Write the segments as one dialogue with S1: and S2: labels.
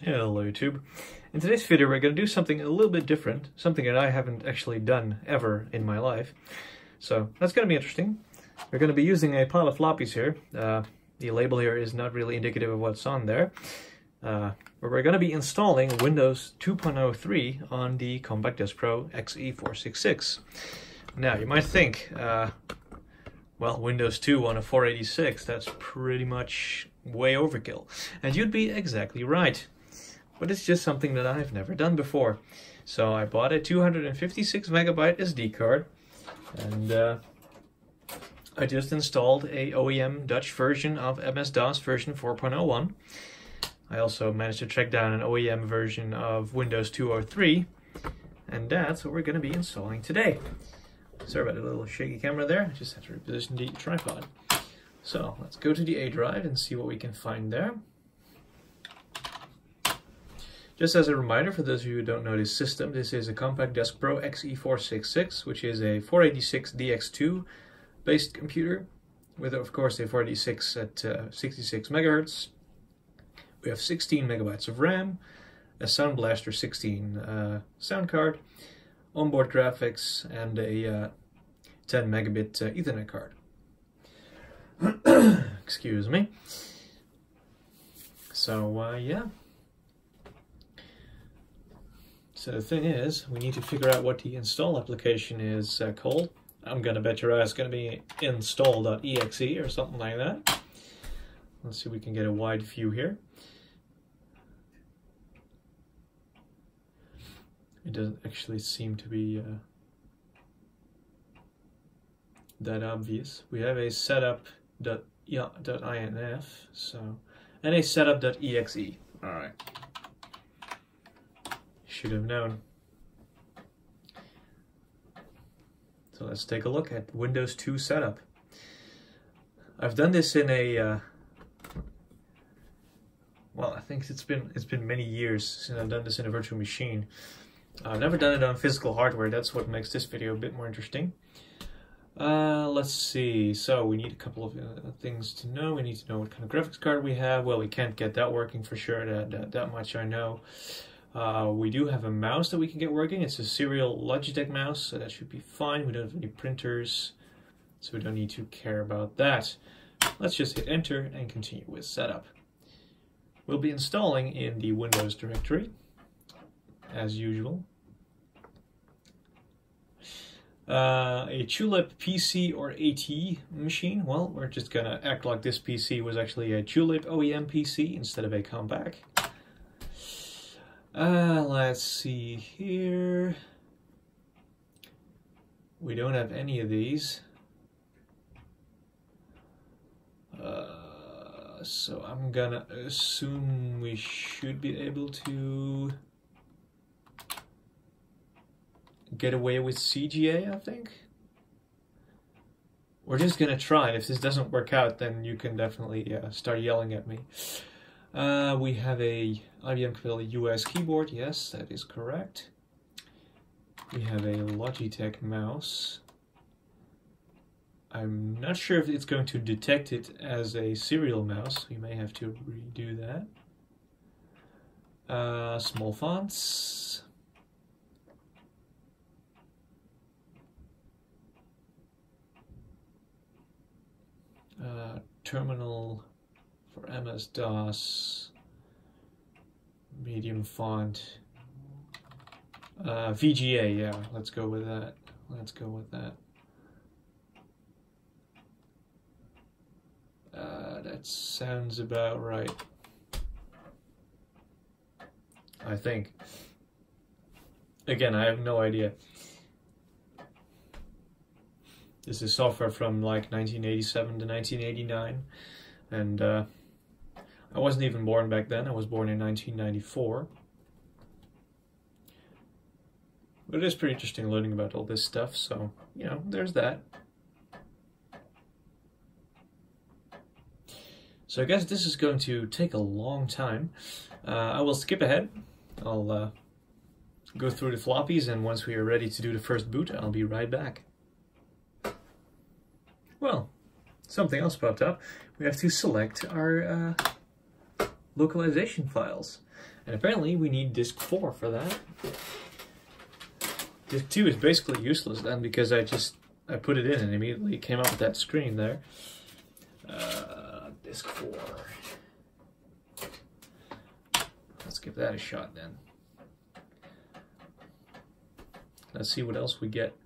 S1: Hello YouTube. In today's video we're going to do something a little bit different, something that I haven't actually done ever in my life. So that's going to be interesting. We're going to be using a pile of floppies here. Uh, the label here is not really indicative of what's on there. Uh, but we're going to be installing Windows 2.03 on the Compaq Deskpro XE466. Now you might think, uh, well, Windows 2 on a 486, that's pretty much way overkill. And you'd be exactly right. But it's just something that I've never done before. So I bought a 256 megabyte SD card and uh, I just installed a OEM Dutch version of MS-DOS version 4.01. I also managed to track down an OEM version of Windows 203 and that's what we're going to be installing today. Sorry about the little shaky camera there, I just had to reposition the tripod. So let's go to the A drive and see what we can find there. Just as a reminder for those of you who don't know this system, this is a Compaq Deskpro XE466, which is a 486 DX2 based computer with of course a 486 at uh, 66 megahertz. We have 16 megabytes of RAM, a Sound Blaster 16 uh, sound card, onboard graphics, and a uh, 10 megabit uh, Ethernet card. Excuse me. So, uh, yeah. So the thing is, we need to figure out what the install application is uh, called. I'm gonna bet your ass it's gonna be install.exe or something like that. Let's see if we can get a wide view here. It doesn't actually seem to be uh, that obvious. We have a setup.inf, so, and a setup.exe. All right. Should have known. So let's take a look at Windows 2 setup. I've done this in a uh, well, I think it's been it's been many years since I've done this in a virtual machine. I've never done it on physical hardware. That's what makes this video a bit more interesting. Uh, let's see. So we need a couple of uh, things to know. We need to know what kind of graphics card we have. Well, we can't get that working for sure. That that, that much I know. Uh, we do have a mouse that we can get working. It's a serial Logitech mouse, so that should be fine. We don't have any printers, so we don't need to care about that. Let's just hit enter and continue with setup. We'll be installing in the Windows directory, as usual. Uh, a Tulip PC or AT machine. Well, we're just gonna act like this PC was actually a Tulip OEM PC instead of a Compaq. Uh, let's see here. We don't have any of these. Uh, so I'm gonna assume we should be able to get away with CGA, I think. We're just gonna try, if this doesn't work out, then you can definitely uh, start yelling at me. Uh, we have a IBM Cavalli US keyboard, yes, that is correct. We have a Logitech mouse. I'm not sure if it's going to detect it as a serial mouse. We may have to redo that. Uh, small fonts. Uh, terminal for MS-DOS, medium font, uh, VGA, yeah, let's go with that. Let's go with that. Uh, that sounds about right. I think. Again, I have no idea. This is software from like 1987 to 1989. And uh, I wasn't even born back then. I was born in 1994. But it is pretty interesting learning about all this stuff, so, you know, there's that. So I guess this is going to take a long time. Uh, I will skip ahead. I'll uh, go through the floppies, and once we are ready to do the first boot, I'll be right back. Well, something else popped up. We have to select our uh, localization files. And apparently we need disk 4 for that. Disk 2 is basically useless then because I just I put it in and immediately came up with that screen there. Uh, disk 4. Let's give that a shot then. Let's see what else we get.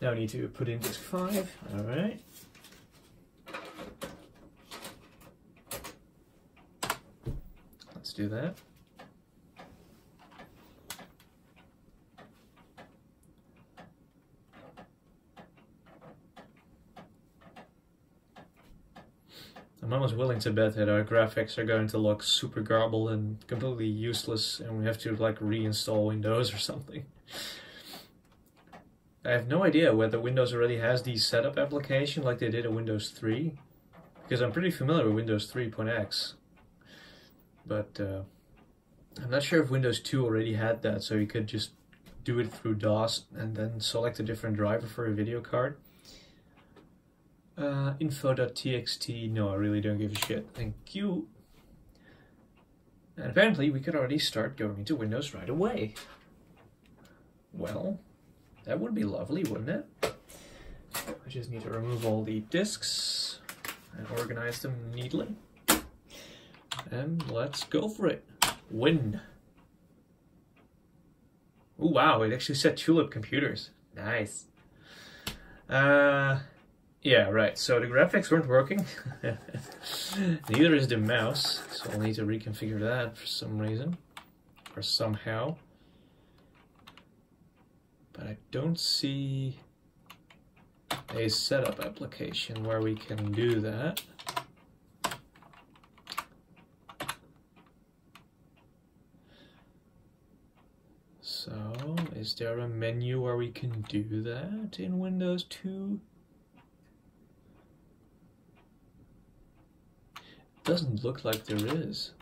S1: Now we need to put in disk 5. Alright. Let's do that. I'm almost willing to bet that our graphics are going to look super garbled and completely useless and we have to like reinstall Windows or something. I have no idea whether Windows already has the setup application like they did in Windows 3 because I'm pretty familiar with Windows 3.x but uh, I'm not sure if Windows 2 already had that so you could just do it through DOS and then select a different driver for a video card. Uh, info.txt, no, I really don't give a shit. Thank you. And apparently we could already start going into Windows right away. Well, that would be lovely, wouldn't it? I just need to remove all the disks and organize them neatly. And let's go for it. Win. Oh wow, it actually said Tulip Computers. Nice. Uh, yeah, right. So the graphics weren't working. Neither is the mouse. So I'll need to reconfigure that for some reason. Or somehow. But I don't see a setup application where we can do that. So, is there a menu where we can do that in Windows 2? Doesn't look like there is.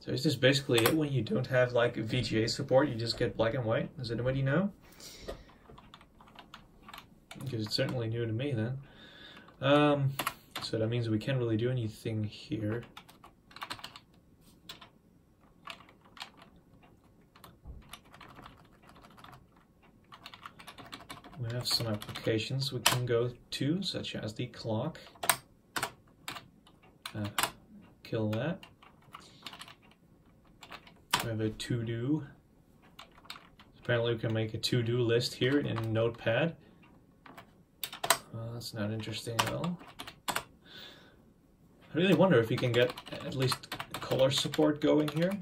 S1: So is this basically it when you don't have like VGA support, you just get black and white? Does anybody know? Because it's certainly new to me then. Um, so that means we can't really do anything here. We have some applications we can go to, such as the clock. Uh, kill that. We have a to-do. Apparently we can make a to-do list here in Notepad. Uh, that's not interesting at all. I really wonder if you can get at least color support going here.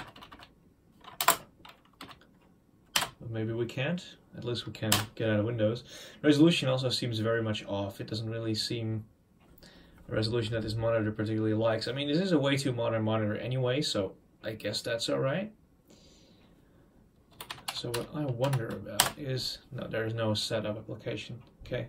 S1: But maybe we can't. At least we can get out of Windows. Resolution also seems very much off. It doesn't really seem a resolution that this monitor particularly likes. I mean, this is a way too modern monitor anyway, so I guess that's alright. So what I wonder about is, no, there's no setup application, okay.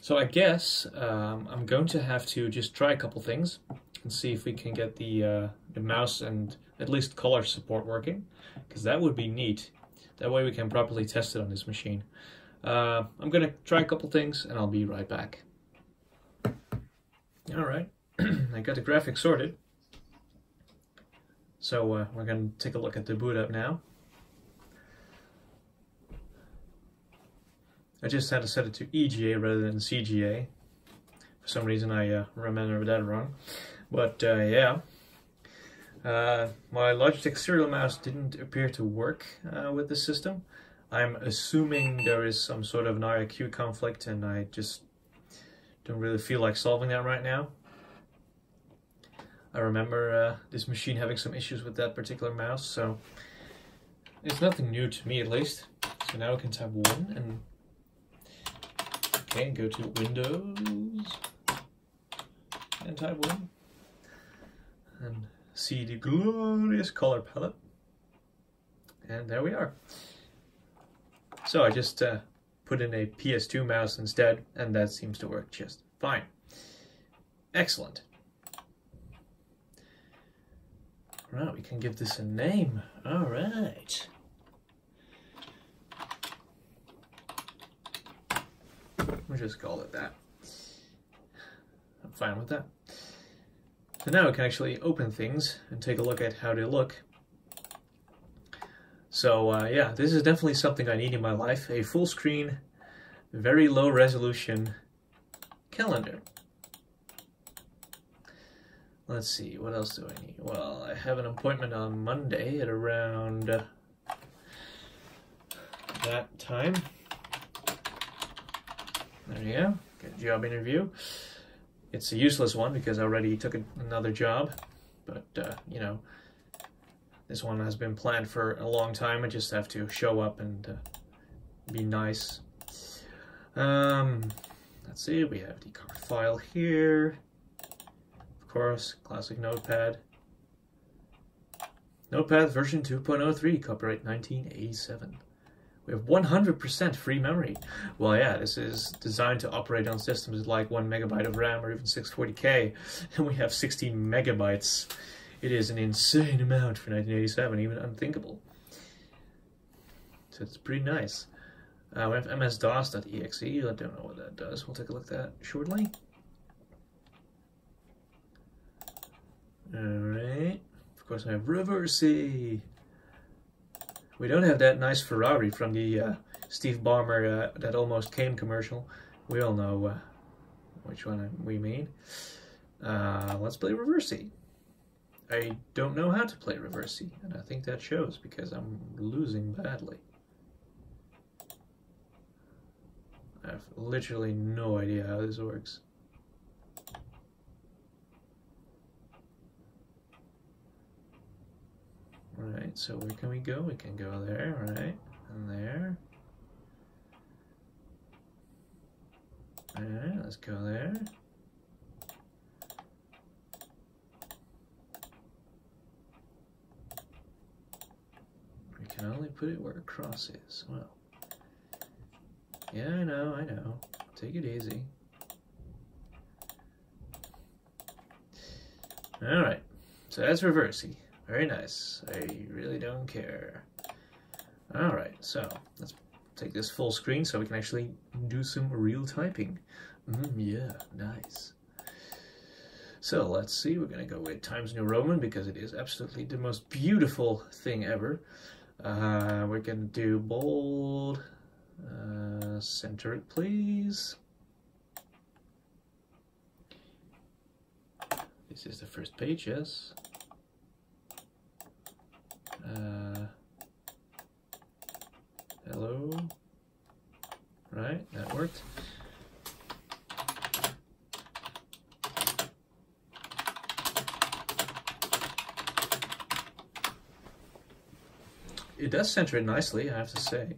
S1: So I guess um, I'm going to have to just try a couple things and see if we can get the, uh, the mouse and at least color support working, because that would be neat. That way we can properly test it on this machine. Uh, I'm gonna try a couple things and I'll be right back. Alright, I got the graphics sorted. So uh, we're gonna take a look at the boot up now. I just had to set it to EGA rather than CGA. For some reason I uh, remember that wrong. But uh, yeah, uh, my Logitech serial mouse didn't appear to work uh, with the system. I'm assuming there is some sort of an IRQ conflict and I just don't really feel like solving that right now. I remember uh, this machine having some issues with that particular mouse, so it's nothing new to me at least. So now we can type 1 and okay, go to Windows and type 1 and see the glorious color palette. And there we are. So I just uh, put in a PS2 mouse instead, and that seems to work just fine. Excellent. Right, we can give this a name. All right. We'll just call it that. I'm fine with that. So now we can actually open things and take a look at how they look. So uh, yeah, this is definitely something I need in my life, a full screen, very low resolution calendar. Let's see, what else do I need? Well, I have an appointment on Monday at around that time. There you go, a job interview. It's a useless one because I already took another job, but uh, you know, this one has been planned for a long time. I just have to show up and uh, be nice. Um, let's see, we have the card file here Of course, classic Notepad. Notepad version 2.03, copyright 1987. We have 100% free memory. Well, yeah, this is designed to operate on systems like 1 megabyte of RAM or even 640k, and we have 16 megabytes. It is an insane amount for 1987, even unthinkable. So it's pretty nice. Uh, we have ms-dos.exe, I don't know what that does. We'll take a look at that shortly. Alright. Of course I have Reversi. We don't have that nice Ferrari from the uh, Steve Ballmer uh, that almost came commercial. We all know uh, which one we mean. Uh, let's play Reversi. I don't know how to play Reversi, and I think that shows because I'm losing badly. I have literally no idea how this works. Right, so where can we go? We can go there, right? And there. Alright, let's go there. We can only put it where a cross is. Well. Yeah, I know, I know. Take it easy. Alright, so that's Reversi. Very nice. I really don't care. Alright, so let's take this full screen so we can actually do some real typing. Mm, yeah, nice. So let's see, we're going to go with Times New Roman because it is absolutely the most beautiful thing ever. Uh, we're going to do bold, uh, center it please. This is the first page, yes. Uh, hello. Right, that worked. It does center it nicely, I have to say.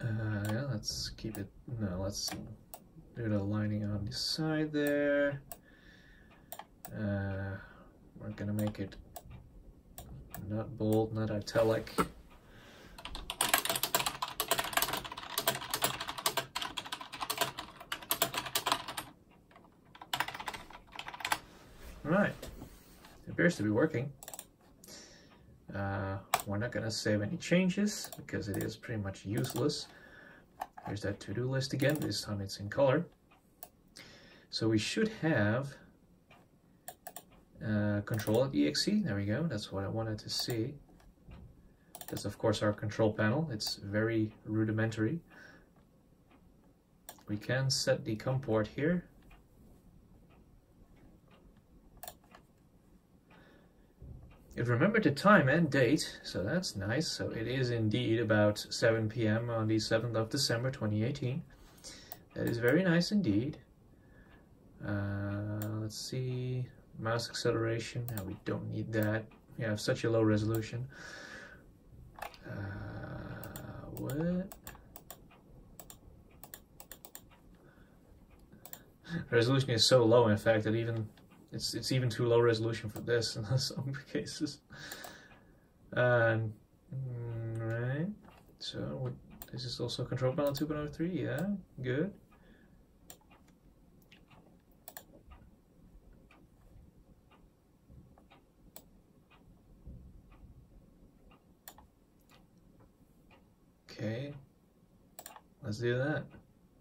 S1: Uh, yeah, let's keep it, no, let's do the lining on the side there. Uh, we're gonna make it not bold, not italic. All right, it appears to be working. Uh, we're not gonna save any changes because it is pretty much useless. Here's that to-do list again, this time it's in color. So we should have uh, control exe, there we go, that's what I wanted to see. That's of course our control panel, it's very rudimentary. We can set the COM port here. It remembered the time and date, so that's nice. So it is indeed about 7 p.m. on the 7th of December 2018. That is very nice indeed. Uh, let's see, mouse acceleration, now we don't need that. We have such a low resolution. Uh, what? resolution is so low, in fact, that even it's it's even too low resolution for this in some cases. And mm, right, so this is also control panel 2.03. Yeah, good. Okay, let's do that.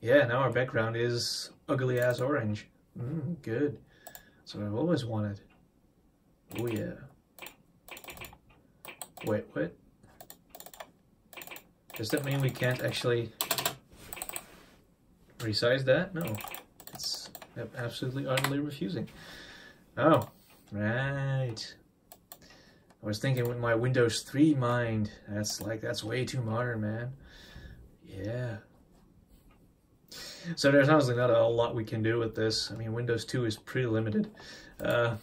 S1: Yeah, now our background is ugly ass orange. Mm, good. That's what I've always wanted. Oh yeah. Wait, what? Does that mean we can't actually resize that? No. It's absolutely utterly refusing. Oh, right. I was thinking with my Windows 3 mind, that's like, that's way too modern, man. Yeah. So there's honestly not a lot we can do with this. I mean, Windows 2 is pretty limited. Uh,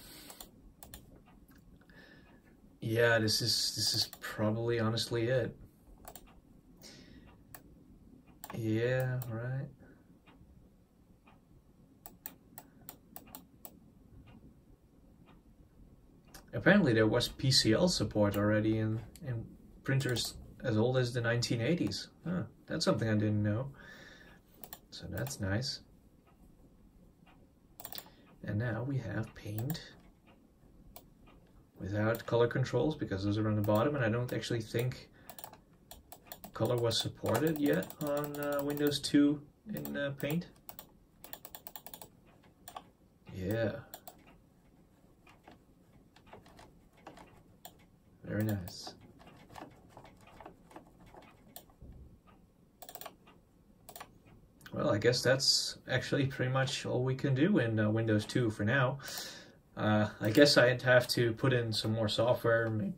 S1: yeah, this is this is probably honestly it. Yeah, right. Apparently there was PCL support already in, in printers as old as the 1980s. Huh, that's something I didn't know. So that's nice. And now we have paint without color controls because those are on the bottom and I don't actually think color was supported yet on uh, Windows 2 in uh, Paint. Yeah. Very nice. Well, I guess that's actually pretty much all we can do in uh, Windows 2 for now. Uh, I guess I'd have to put in some more software. And,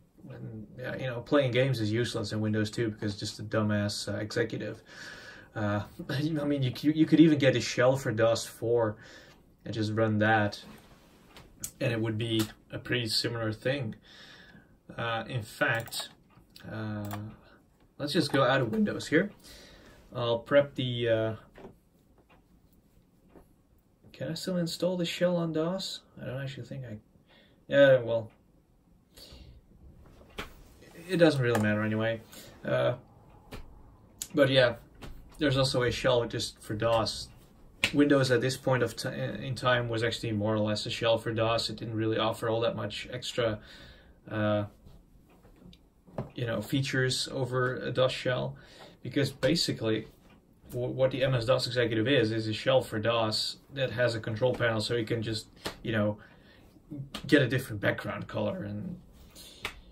S1: you know, playing games is useless in Windows 2 because just a dumbass uh, executive. Uh, I mean, you, you could even get a shell for DOS 4 and just run that, and it would be a pretty similar thing. Uh, in fact, uh, let's just go out of Windows here. I'll prep the can I still install the shell on DOS? I don't actually think I... Yeah, well... It doesn't really matter anyway. Uh, but yeah, there's also a shell just for DOS. Windows at this point of in time was actually more or less a shell for DOS. It didn't really offer all that much extra, uh, you know, features over a DOS shell, because basically what the MS-DOS executive is, is a shell for DOS that has a control panel so you can just, you know, get a different background color and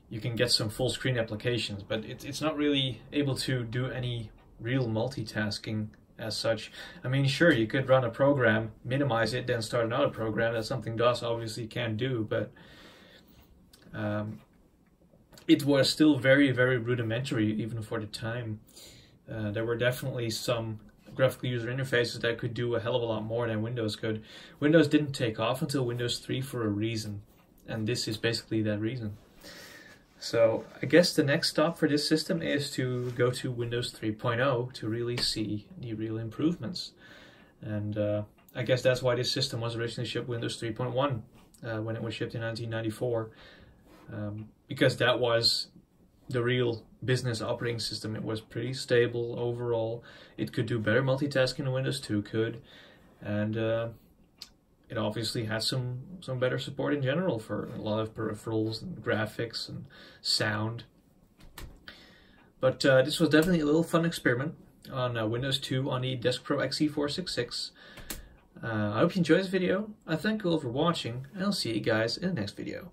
S1: you can get some full screen applications, but it, it's not really able to do any real multitasking as such. I mean, sure, you could run a program, minimize it, then start another program. That's something DOS obviously can't do, but um, it was still very, very rudimentary even for the time. Uh, there were definitely some graphical user interfaces that could do a hell of a lot more than Windows could. Windows didn't take off until Windows 3 for a reason, and this is basically that reason. So I guess the next stop for this system is to go to Windows 3.0 to really see the real improvements. And uh, I guess that's why this system was originally shipped Windows 3.1 uh, when it was shipped in 1994, um, because that was the real business operating system. It was pretty stable overall. It could do better multitasking than Windows 2 could, and uh, it obviously has some some better support in general for a lot of peripherals and graphics and sound. But uh, this was definitely a little fun experiment on uh, Windows 2 on the Deskpro XE466. Uh, I hope you enjoyed this video. I thank you all for watching, and I'll see you guys in the next video.